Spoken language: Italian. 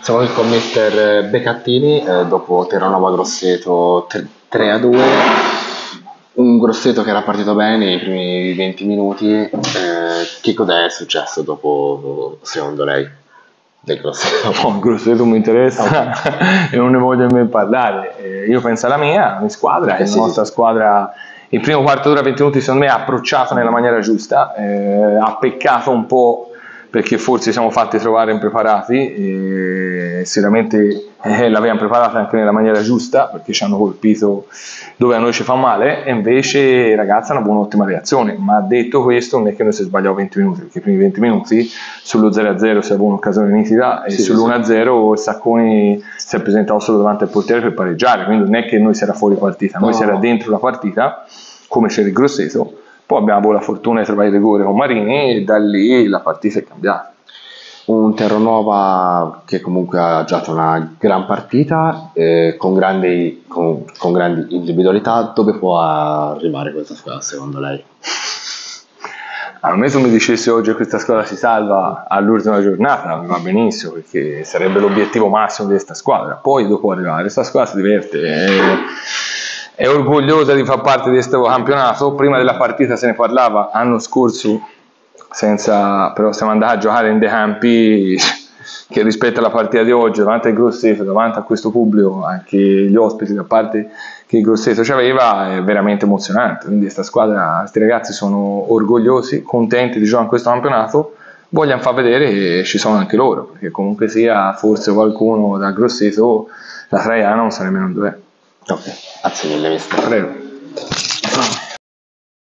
Siamo qui con mister Becattini eh, dopo Terranova Grosseto 3 a 2. Un Grosseto che era partito bene nei primi 20 minuti. Eh, che cos'è successo dopo, secondo lei, del Grosseto? No, il Grosseto mi interessa e non ne voglio nemmeno parlare. Eh, io penso alla mia, alla mia squadra, Eh, la sì, nostra squadra il primo quarto d'ora 20 minuti secondo me ha approcciato nella maniera giusta, eh, ha peccato un po' perché forse siamo fatti trovare impreparati e sicuramente eh, l'abbiamo preparata anche nella maniera giusta perché ci hanno colpito dove a noi ci fa male e invece i ragazzi hanno avuto un'ottima reazione ma detto questo non è che noi si sbagliamo 20 minuti perché i primi 20 minuti sullo 0-0 si è avuto un'occasione nitida e Sì, sull'1-0 Sacconi si è presentato solo davanti al portiere per pareggiare quindi non è che noi si era fuori partita noi No. si era dentro la partita come c'era il Grosseto poi abbiamo avuto la fortuna di trovare il rigore con Marini e da lì la partita è cambiata Un Terranova che comunque ha giocato una gran partita eh, con, grandi, con, con grandi individualità. Dove può arrivare questa squadra secondo lei? A me se mi dicessi oggi che questa squadra si salva all'ultima giornata va benissimo perché sarebbe l'obiettivo massimo di questa squadra. Poi dopo arrivare, questa squadra si diverte, è, è orgogliosa di far parte di questo campionato. Prima della partita se ne parlava l'anno scorso, senza, però siamo andati a giocare in dei campi che rispetto alla partita di oggi, davanti al Grosseto, davanti a questo pubblico, anche gli ospiti, da parte che il Grosseto ci aveva, è veramente emozionante. Quindi questa squadra, questi ragazzi sono orgogliosi, contenti di giocare in questo campionato, vogliono far vedere che ci sono anche loro, perché comunque sia forse qualcuno da Grosseto, la Traiana non sa nemmeno dov'è. al Señor de.